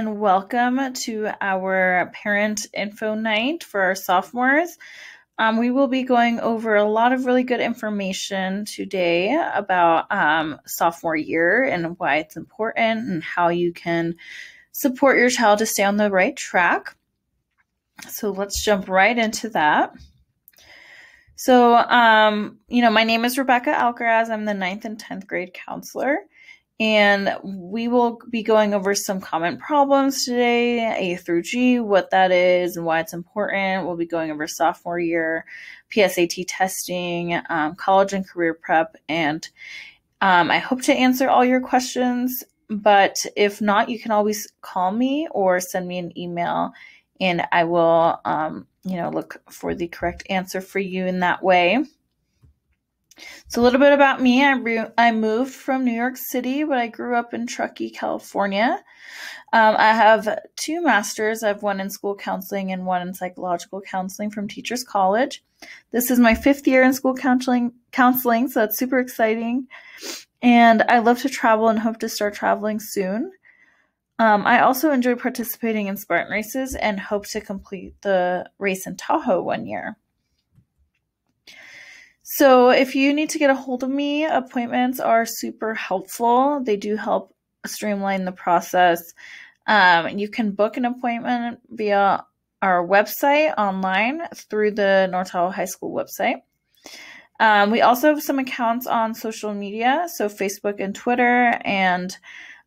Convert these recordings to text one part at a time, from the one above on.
and welcome to our parent info night for our sophomores. Um, we will be going over a lot of really good information today about um, sophomore year and why it's important and how you can support your child to stay on the right track. So let's jump right into that. So, um, you know, my name is Rebecca Alcaraz. I'm the ninth and 10th grade counselor. And we will be going over some common problems today, A through G, what that is and why it's important. We'll be going over sophomore year, PSAT testing, um, college and career prep, and um, I hope to answer all your questions. But if not, you can always call me or send me an email, and I will, um, you know, look for the correct answer for you in that way. So, a little bit about me. I, re- I moved from New York City, but I grew up in Truckee, California. Um, I have two masters. I have one in school counseling and one in psychological counseling from Teachers College. This is my fifth year in school counseling, counseling, so that's super exciting. And I love to travel and hope to start traveling soon. Um, I also enjoy participating in Spartan races and hope to complete the race in Tahoe one year. So, if you need to get a hold of me, appointments are super helpful. They do help streamline the process. Um, you can book an appointment via our website online through the North Tahoe High School website. Um, we also have some accounts on social media, so Facebook and Twitter, and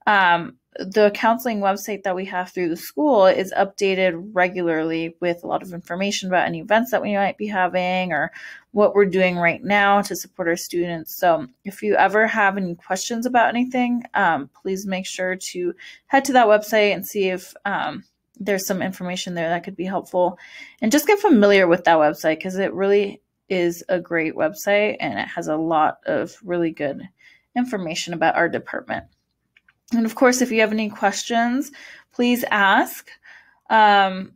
um, the counseling website that we have through the school is updated regularly with a lot of information about any events that we might be having or what we're doing right now to support our students. So, if you ever have any questions about anything, um, please make sure to head to that website and see if um, there's some information there that could be helpful. And just get familiar with that website because it really is a great website and it has a lot of really good information about our department. And of course, if you have any questions, please ask. Um,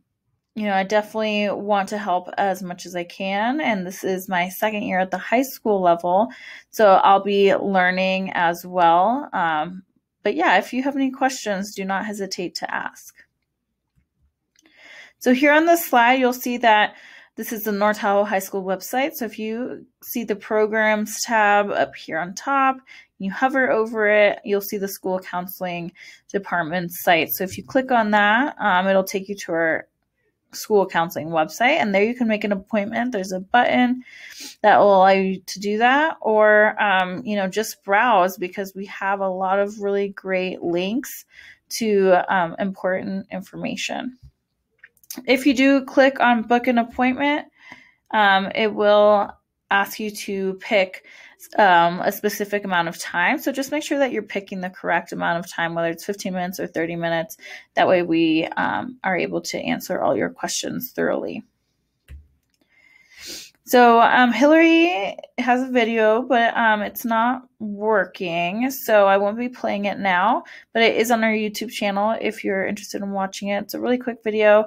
you know, I definitely want to help as much as I can. And this is my second year at the high school level. So I'll be learning as well. Um, but yeah, if you have any questions, do not hesitate to ask. So here on this slide, you'll see that this is the North Tahoe High School website. So if you see the programs tab up here on top, you hover over it, you'll see the school counseling department site. So if you click on that, um, it'll take you to our school counseling website and there you can make an appointment there's a button that will allow you to do that or um, you know just browse because we have a lot of really great links to um, important information if you do click on book an appointment, um, it will ask you to pick um, a specific amount of time. So just make sure that you're picking the correct amount of time, whether it's 15 minutes or 30 minutes. That way we um, are able to answer all your questions thoroughly. So um, Hillary has a video, but um, it's not working, so I won't be playing it now. But it is on our YouTube channel if you're interested in watching it. It's a really quick video.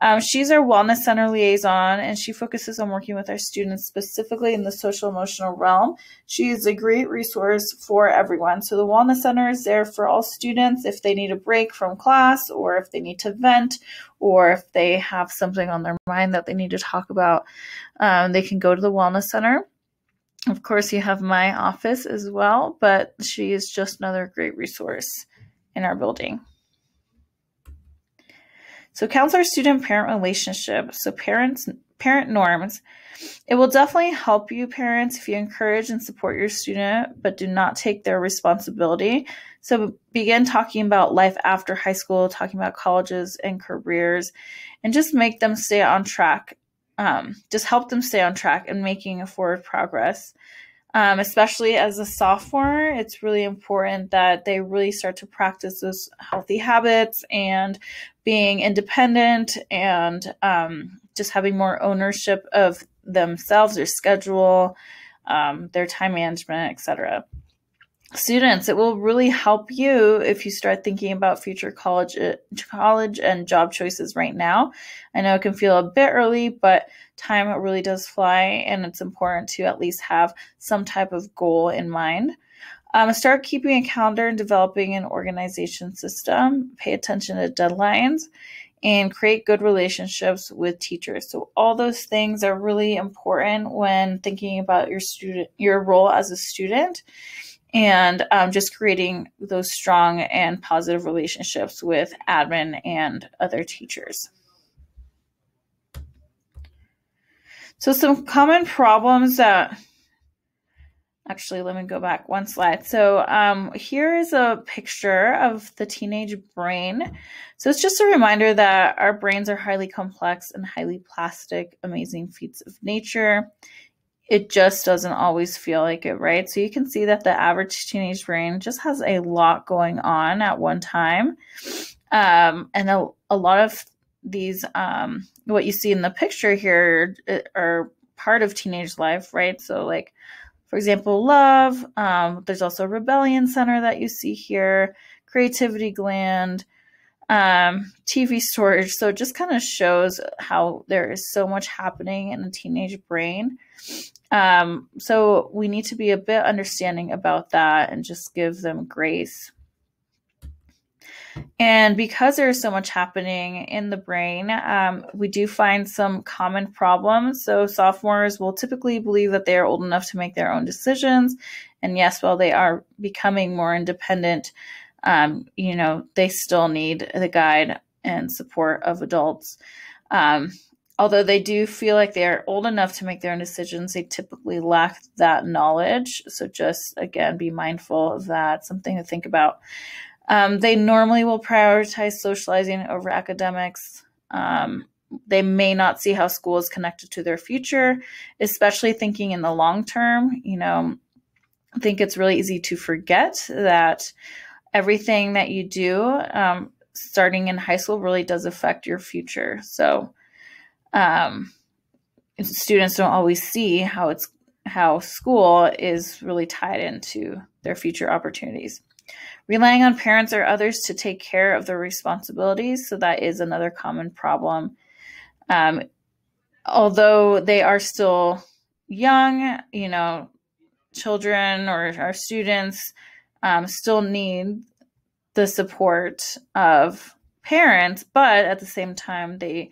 Um, she's our Wellness Center liaison, and she focuses on working with our students specifically in the social emotional realm. She is a great resource for everyone. So the Wellness Center is there for all students if they need a break from class, or if they need to vent, or if they have something on their mind that they need to talk about. Um, they can go to the Wellness Center. Of course, you have my office as well, but she is just another great resource in our building. So, counselor student parent relationship. So, parents, parent norms. It will definitely help you, parents, if you encourage and support your student, but do not take their responsibility. So, begin talking about life after high school, talking about colleges and careers, and just make them stay on track um, just help them stay on track and making a forward progress. Um, especially as a sophomore, it's really important that they really start to practice those healthy habits and being independent and um, just having more ownership of themselves, their schedule, um, their time management, etc students it will really help you if you start thinking about future college college and job choices right now i know it can feel a bit early but time really does fly and it's important to at least have some type of goal in mind Um, start keeping a calendar and developing an organization system. Pay attention to deadlines and create good relationships with teachers. So all those things are really important when thinking about your student, your role as a student, and um, just creating those strong and positive relationships with admin and other teachers. So some common problems that actually let me go back one slide. So um, here is a picture of the teenage brain. So it's just a reminder that our brains are highly complex and highly plastic amazing feats of nature it just doesn't always feel like it right so you can see that the average teenage brain just has a lot going on at one time um, and a, a lot of these um, what you see in the picture here are part of teenage life right so like for example, love. Um, there's also a rebellion center that you see here, creativity gland, um, TV storage. So it just kind of shows how there is so much happening in a teenage brain. Um, so we need to be a bit understanding about that and just give them grace. And because there's so much happening in the brain, um, we do find some common problems. So, sophomores will typically believe that they are old enough to make their own decisions. And yes, while they are becoming more independent, um, you know, they still need the guide and support of adults. Um, although they do feel like they are old enough to make their own decisions, they typically lack that knowledge. So, just again, be mindful of that, something to think about. Um, they normally will prioritize socializing over academics. Um, they may not see how school is connected to their future, especially thinking in the long term. You know, I think it's really easy to forget that everything that you do um, starting in high school really does affect your future. So, um, students don't always see how it's how school is really tied into their future opportunities. Relying on parents or others to take care of their responsibilities. So that is another common problem. Um, although they are still young, you know, children or our students um, still need the support of parents, but at the same time, they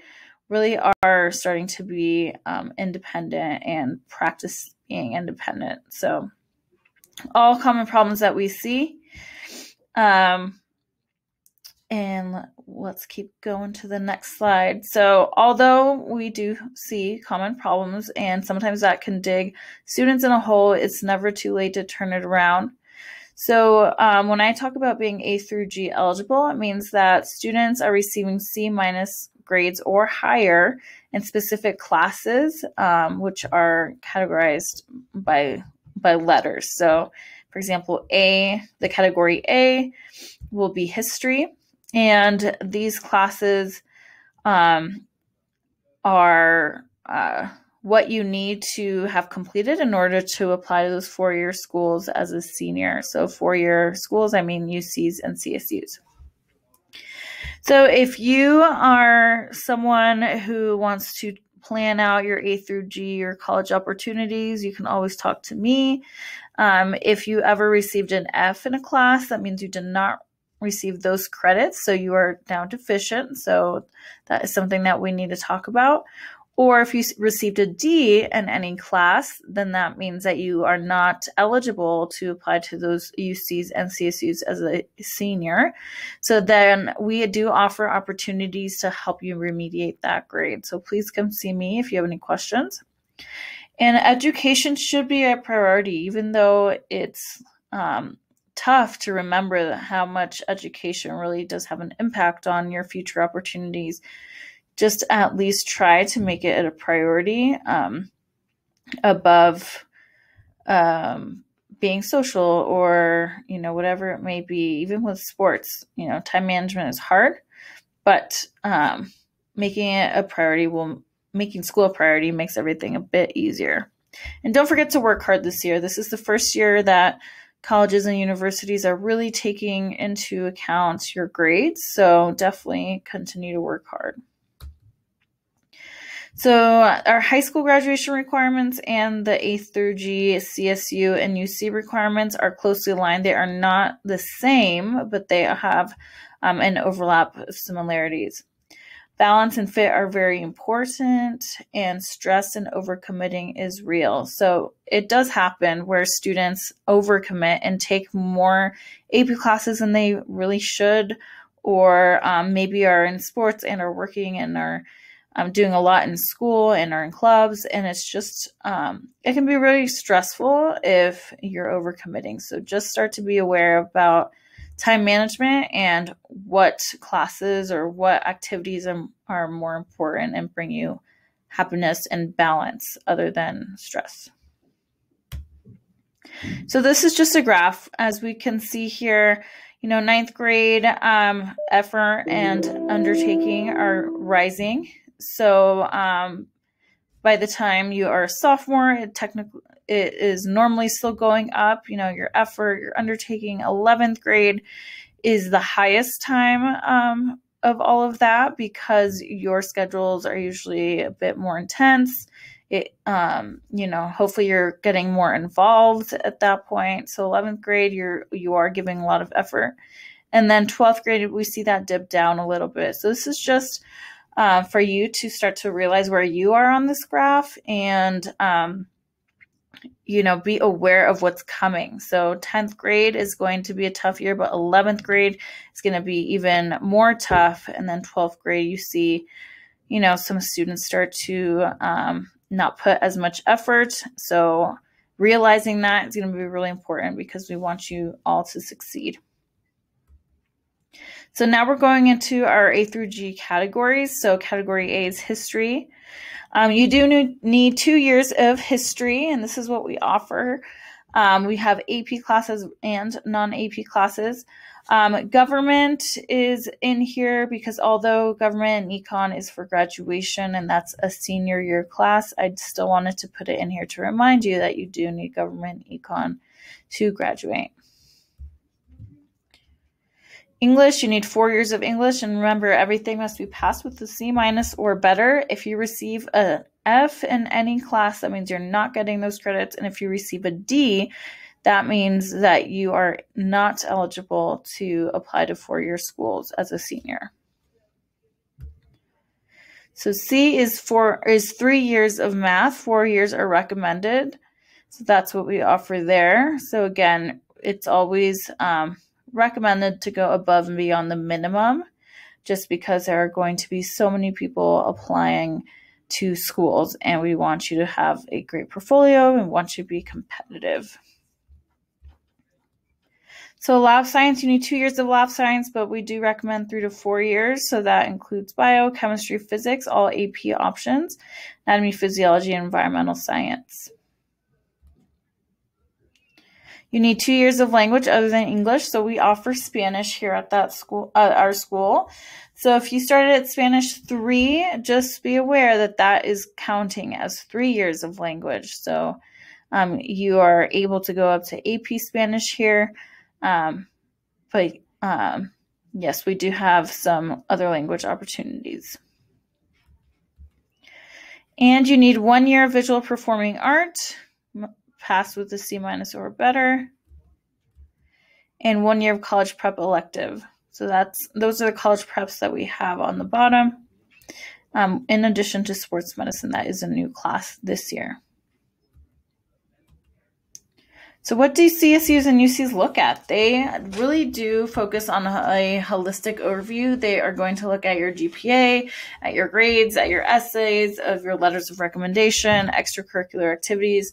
really are starting to be um, independent and practice being independent. So, all common problems that we see um, and let's keep going to the next slide. So, although we do see common problems, and sometimes that can dig students in a hole, it's never too late to turn it around. So, um, when I talk about being A through G eligible, it means that students are receiving C minus grades or higher in specific classes, um, which are categorized by by letters. So, for example, A, the category A will be history, and these classes um, are uh, what you need to have completed in order to apply to those four year schools as a senior. So, four year schools, I mean UCs and CSUs. So, if you are someone who wants to plan out your A through G or college opportunities, you can always talk to me. Um, if you ever received an F in a class, that means you did not receive those credits, so you are now deficient. So that is something that we need to talk about. Or if you received a D in any class, then that means that you are not eligible to apply to those UCs and CSUs as a senior. So then we do offer opportunities to help you remediate that grade. So please come see me if you have any questions. And education should be a priority, even though it's um, tough to remember how much education really does have an impact on your future opportunities. Just at least try to make it a priority um, above um, being social or you know whatever it may be. Even with sports, you know, time management is hard, but um, making it a priority will making school a priority makes everything a bit easier. And don't forget to work hard this year. This is the first year that colleges and universities are really taking into account your grades. So definitely continue to work hard. So, our high school graduation requirements and the A through G CSU and UC requirements are closely aligned. They are not the same, but they have um, an overlap of similarities. Balance and fit are very important, and stress and overcommitting is real. So, it does happen where students overcommit and take more AP classes than they really should, or um, maybe are in sports and are working and are um, doing a lot in school and are in clubs. And it's just, um, it can be really stressful if you're overcommitting. So just start to be aware about time management and what classes or what activities are, are more important and bring you happiness and balance other than stress. So this is just a graph. As we can see here, you know, ninth grade um, effort and undertaking are rising. So um, by the time you are a sophomore, it technically it is normally still going up. You know, your effort, your undertaking. Eleventh grade is the highest time um, of all of that because your schedules are usually a bit more intense. It, um, you know, hopefully you're getting more involved at that point. So 11th grade, you're you are giving a lot of effort, and then 12th grade, we see that dip down a little bit. So this is just uh, for you to start to realize where you are on this graph and um, you know be aware of what's coming. So 10th grade is going to be a tough year but 11th grade is going to be even more tough. And then 12th grade you see you know some students start to um, not put as much effort. So realizing that is going to be really important because we want you all to succeed so now we're going into our A through G categories. So category A is history. Um, you do need two years of history, and this is what we offer. Um, we have AP classes and non AP classes. Um, government is in here because although government and econ is for graduation and that's a senior year class, I still wanted to put it in here to remind you that you do need government econ to graduate. English, you need four years of English, and remember, everything must be passed with a C minus or better. If you receive a F in any class, that means you're not getting those credits, and if you receive a D, that means that you are not eligible to apply to four-year schools as a senior. So C is four is three years of math. Four years are recommended. So that's what we offer there. So again, it's always um, recommended to go above and beyond the minimum just because there are going to be so many people applying to schools and we want you to have a great portfolio and want you to be competitive. So lab science, you need two years of lab science, but we do recommend three to four years. So that includes bio, chemistry, physics, all AP options, anatomy, physiology, and environmental science. You need two years of language other than English, so we offer Spanish here at that school, uh, our school. So if you started at Spanish three, just be aware that that is counting as three years of language. So um, you are able to go up to AP Spanish here, um, but um, yes, we do have some other language opportunities. And you need one year of visual performing art pass with a C minus or better, and one year of college prep elective. So that's those are the college preps that we have on the bottom. Um, in addition to sports medicine, that is a new class this year. So, what do CSUs and UCs look at? They really do focus on a holistic overview. They are going to look at your GPA, at your grades, at your essays, of your letters of recommendation, extracurricular activities,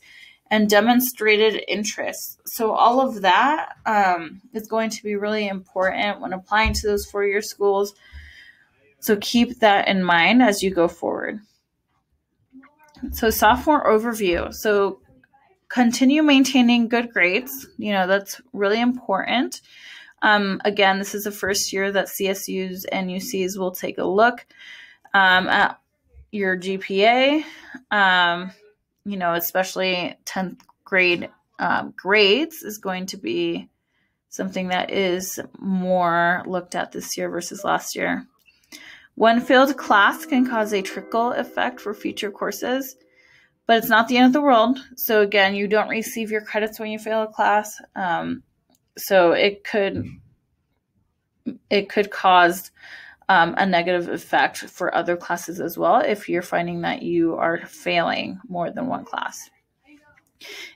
and demonstrated interest. So, all of that um, is going to be really important when applying to those four year schools. So, keep that in mind as you go forward. So, sophomore overview. So, continue maintaining good grades. You know, that's really important. Um, again, this is the first year that CSUs and UCs will take a look um, at your GPA. You know, especially 10th grade um, grades is going to be something that is more looked at this year versus last year. One failed class can cause a trickle effect for future courses, but it's not the end of the world. So, again, you don't receive your credits when you fail a class. Um, so, it could it could cause um, a negative effect for other classes as well if you're finding that you are failing more than one class.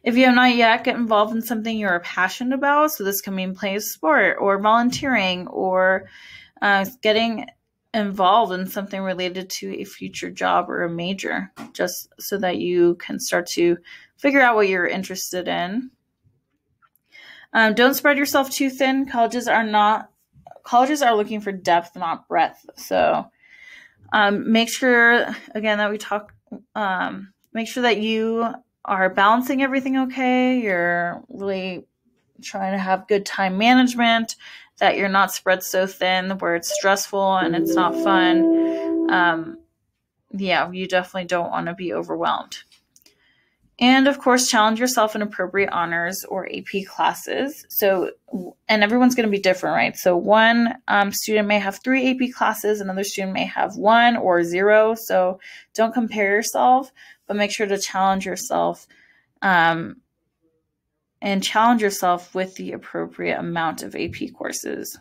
If you have not yet get involved in something you're passionate about, so this can mean playing a sport or volunteering or uh, getting involved in something related to a future job or a major, just so that you can start to figure out what you're interested in. Um, don't spread yourself too thin. Colleges are not colleges are looking for depth, not breadth. So um, make sure again that we talk. Um, make sure that you are balancing everything okay. You're really trying to have good time management. That you're not spread so thin where it's stressful and it's not fun. Um, yeah, you definitely don't want to be overwhelmed. And of course, challenge yourself in appropriate honors or AP classes. So, and everyone's going to be different, right? So, one um, student may have three AP classes, another student may have one or zero. So, don't compare yourself, but make sure to challenge yourself um, and challenge yourself with the appropriate amount of AP courses.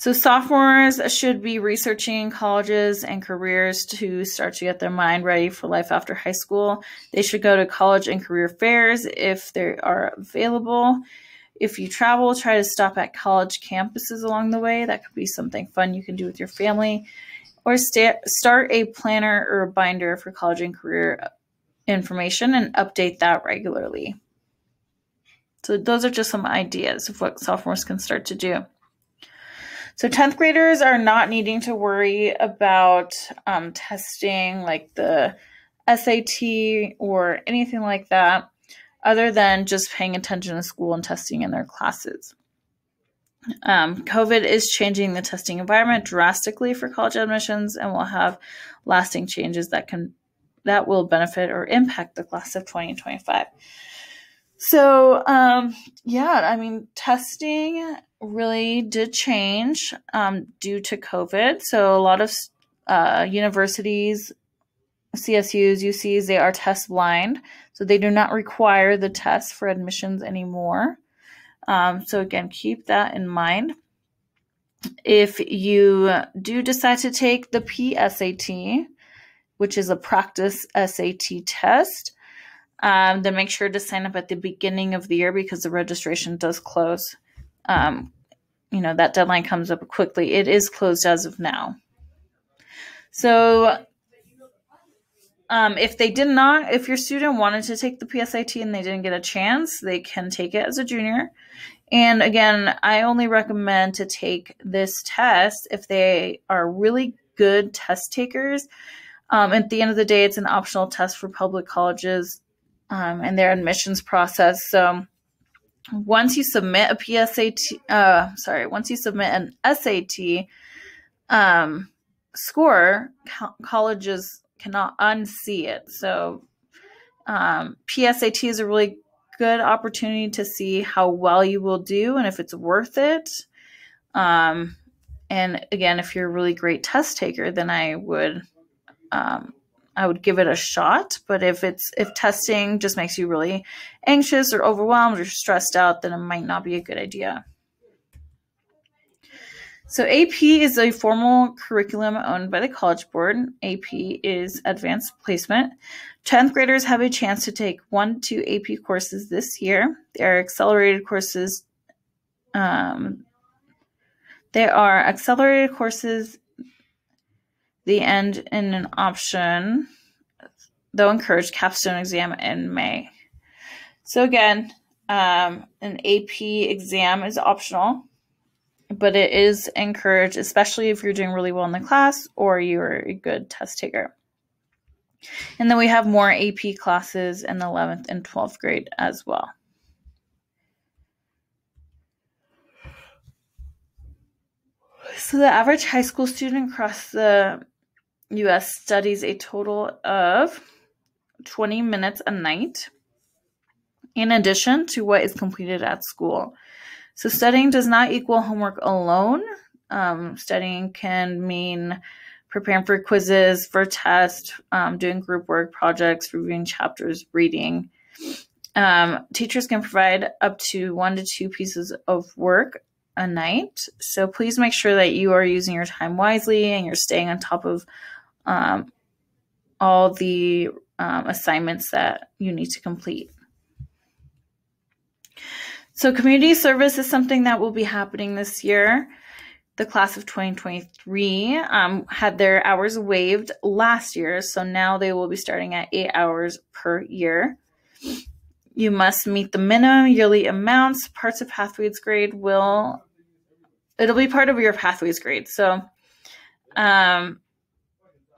So, sophomores should be researching colleges and careers to start to get their mind ready for life after high school. They should go to college and career fairs if they are available. If you travel, try to stop at college campuses along the way. That could be something fun you can do with your family. Or sta- start a planner or a binder for college and career information and update that regularly. So, those are just some ideas of what sophomores can start to do. So 10th graders are not needing to worry about um, testing like the SAT or anything like that, other than just paying attention to school and testing in their classes. Um, COVID is changing the testing environment drastically for college admissions and will have lasting changes that can that will benefit or impact the class of 2025. So, um, yeah, I mean, testing really did change um, due to COVID. So a lot of uh, universities, CSUs, UCs, they are test blind. So they do not require the test for admissions anymore. Um, so again, keep that in mind. If you do decide to take the PSAT, which is a practice SAT test, um, then make sure to sign up at the beginning of the year because the registration does close um, you know, that deadline comes up quickly. It is closed as of now. So, um, if they did not, if your student wanted to take the PSAT and they didn't get a chance, they can take it as a junior. And again, I only recommend to take this test if they are really good test takers. Um, at the end of the day, it's an optional test for public colleges um, and their admissions process. So, once you submit a PSAT, uh, sorry, once you submit an SAT um, score, co- colleges cannot unsee it. So, um, PSAT is a really good opportunity to see how well you will do and if it's worth it. Um, and again, if you're a really great test taker, then I would um, I would give it a shot. But if it's if testing just makes you really anxious or overwhelmed or stressed out, then it might not be a good idea. So AP is a formal curriculum owned by the College Board. AP is advanced placement. 10th graders have a chance to take one to AP courses this year. They are accelerated courses. Um, they are accelerated courses the end in an option, they'll encourage capstone exam in May. So again, um, an AP exam is optional, but it is encouraged, especially if you're doing really well in the class or you're a good test taker. And then we have more AP classes in the 11th and 12th grade as well. So the average high school student across the US studies a total of 20 minutes a night in addition to what is completed at school. So, studying does not equal homework alone. um, studying can mean preparing for quizzes, for tests, um, doing group work projects, reviewing chapters, reading. Um, teachers can provide up to one to two pieces of work a night. So please make sure that you are using your time wisely and you're staying on top of um, all the um, assignments that you need to complete. So, community service is something that will be happening this year. The class of 2023 um, had their hours waived last year, so now they will be starting at eight hours per year. You must meet the minimum yearly amounts. Parts of Pathways grade will, it'll be part of your Pathways grade. So, um,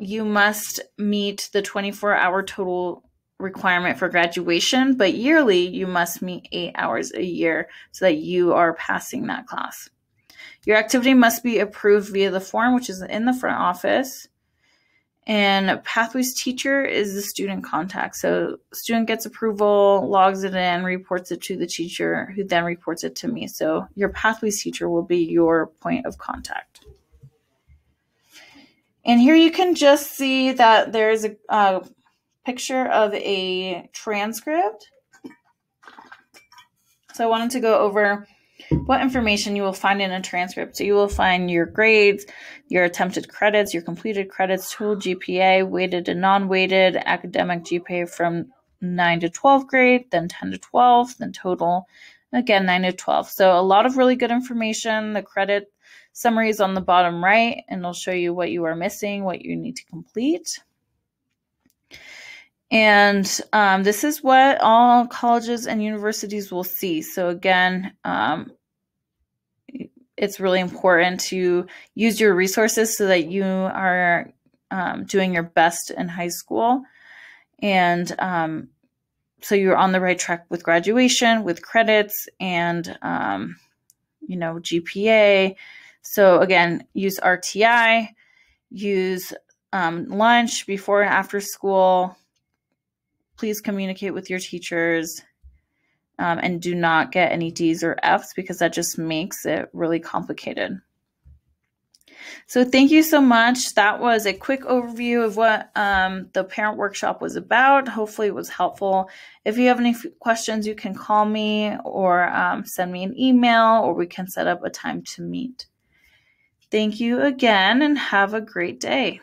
you must meet the 24 hour total requirement for graduation, but yearly you must meet eight hours a year so that you are passing that class. Your activity must be approved via the form, which is in the front office. And Pathways teacher is the student contact. So student gets approval, logs it in, reports it to the teacher, who then reports it to me. So your Pathways teacher will be your point of contact. And here you can just see that there's a, a picture of a transcript. So I wanted to go over what information you will find in a transcript. So you will find your grades, your attempted credits, your completed credits, total GPA, weighted and non-weighted, academic GPA from 9 to 12 grade, then 10 to 12, then total, again 9 to 12. So a lot of really good information. The credit summary is on the bottom right, and it'll show you what you are missing, what you need to complete. And um, this is what all colleges and universities will see. So, again, um, it's really important to use your resources so that you are um, doing your best in high school. And um, so you're on the right track with graduation, with credits, and, um, you know, GPA. So, again, use RTI, use um, lunch before and after school please communicate with your teachers um, and do not get any D's or F's because that just makes it really complicated. So thank you so much. That was a quick overview of what um, the parent workshop was about. Hopefully it was helpful. If you have any questions, you can call me or um, send me an email or we can set up a time to meet. Thank you again and have a great day.